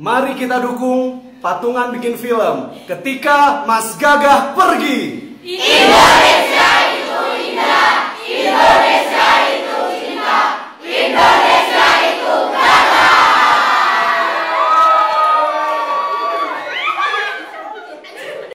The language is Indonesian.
Mari kita dukung patungan bikin film ketika Mas Gagah pergi.